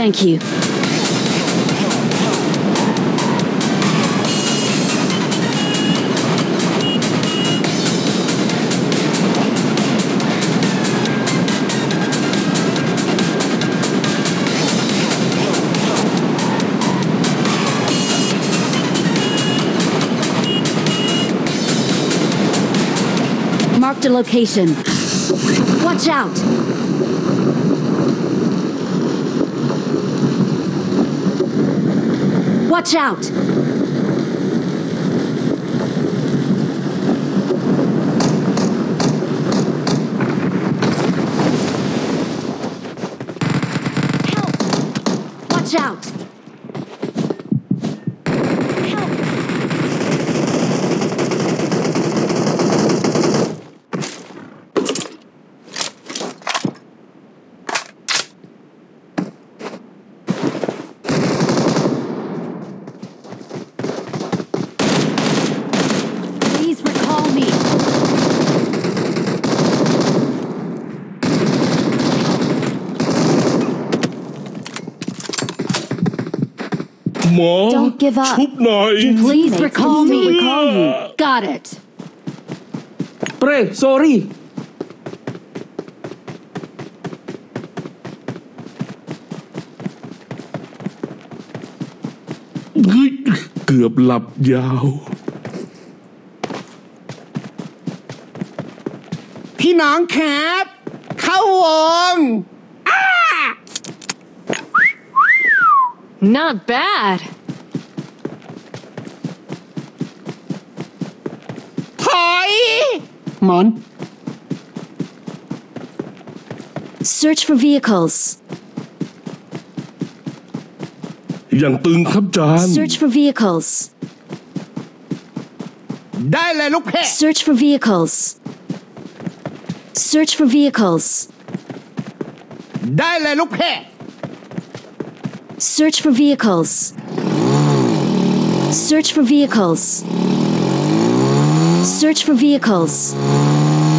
Thank you. Marked a location. Watch out! Watch out! give up. Please recall me. Recall you. Got it. Pre, sorry. Not bad. หมอน Search for vehicles. อย่างตึงครับจาน Search for vehicles. ได้เลยลูกเพจ Search for vehicles. Search for vehicles. ได้เลยลูกเพจ Search for vehicles. Search for vehicles. Search for vehicles.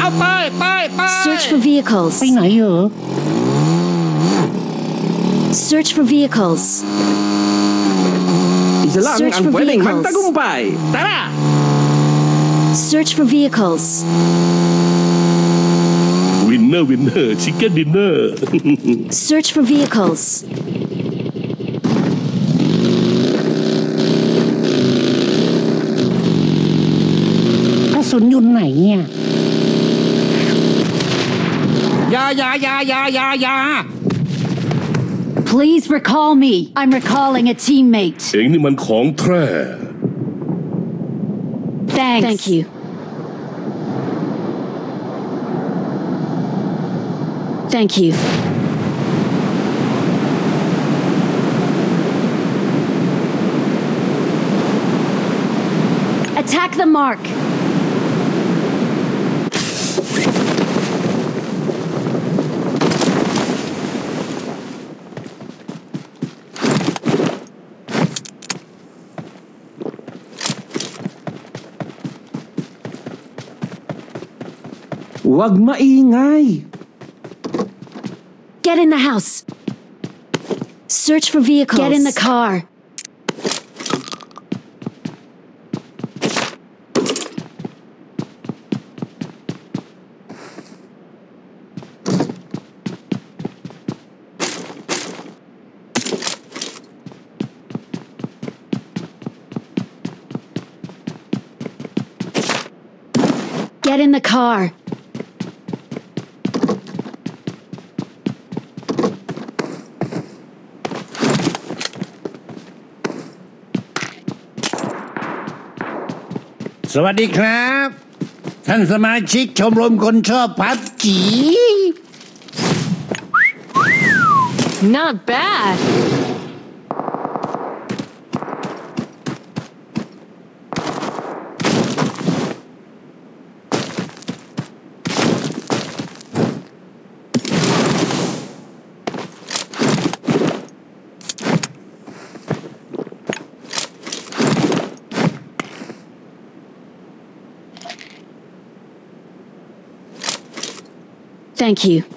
เอาไปไปไป Search for vehicles. ไปไหนเหรอ Search for vehicles. Isa lang Search ang for pwedeng vehicles. magtagumpay. Tara! Search for vehicles. วินเนอร์วินเนอร์ชิคเก้นดินเนอร์ Search for vehicles. กระสุนอยู่ไหนเนี่ยอยาอยาอยาอยาอยาอยา Please recall me. I'm recalling a teammate. เองนี่มันของแท้ Thanks. Thank you. Thank you. Attack the mark. Huwag maingay. Get in the house. Search for vehicles. Get in the car. Get in the car. วัสดีครับ ท่านสมาชิกชมรมคนชอบพับจี Not bad. Thank you.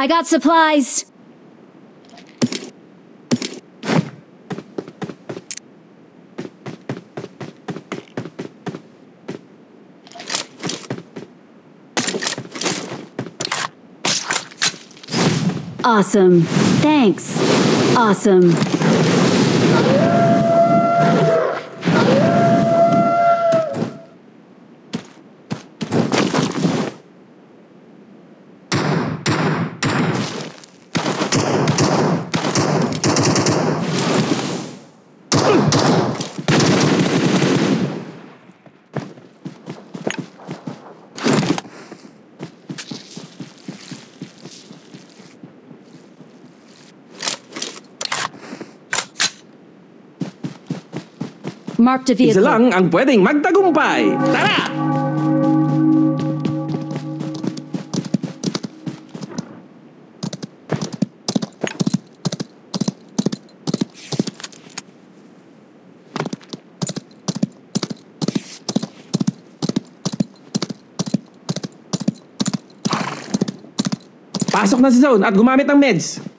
I got supplies. Awesome. Thanks. Awesome. Marked a Isa vehicle. lang ang pwedeng magtagumpay. Tara! Pasok na sa zone at gumamit ng meds.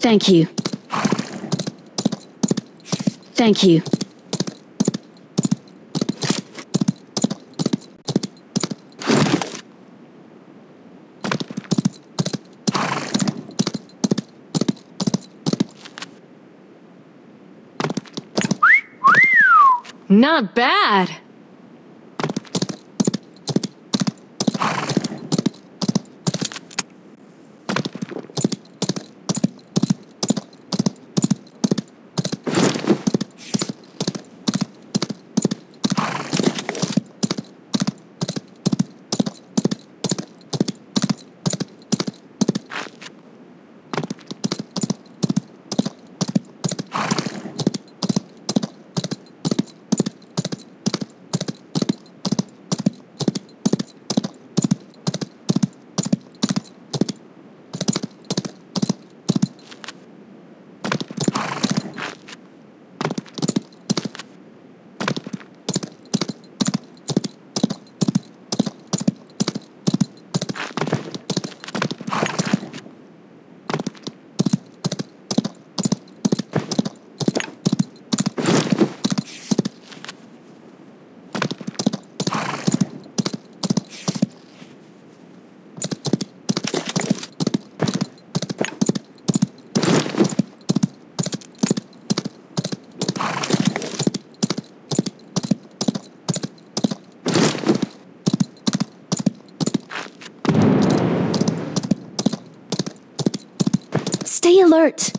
Thank you. Thank you. Not bad. Alert.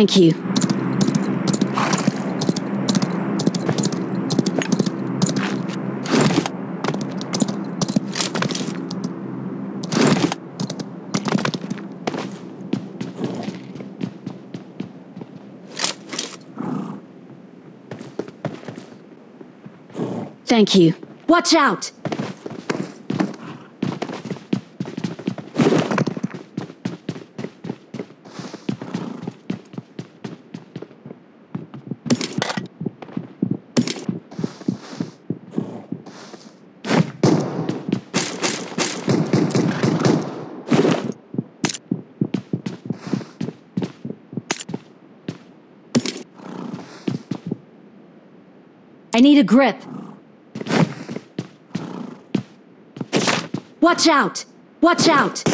Thank you. Thank you. Watch out! I need a grip. Watch out! Watch out!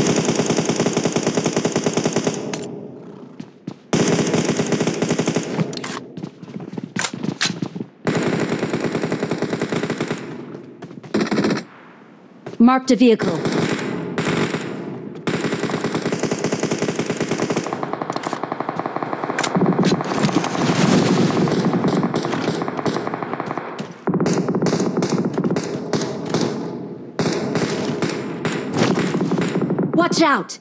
Marked a vehicle. Watch out!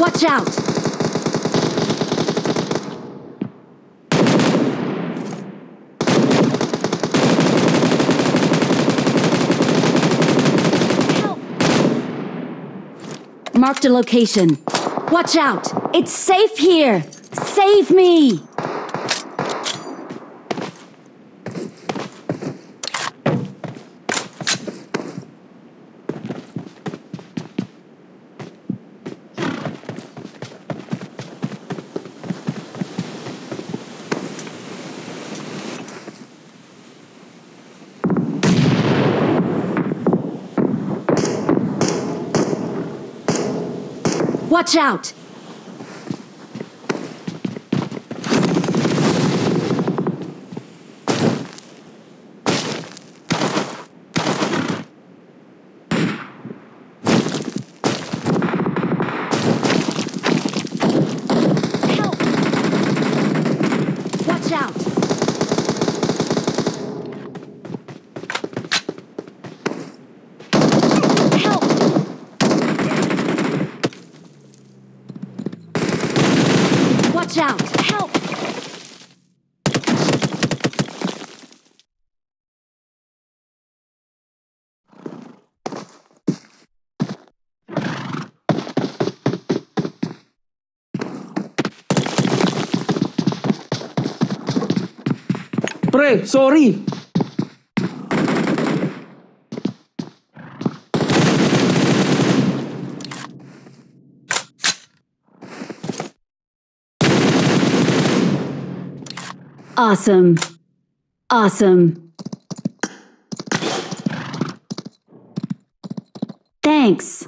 Watch out! Help! Marked a location. Watch out! It's safe here! Save me! Watch out! Help! Watch out! Help! Watch out! Help! Pre, sorry. Awesome. Awesome. Thanks.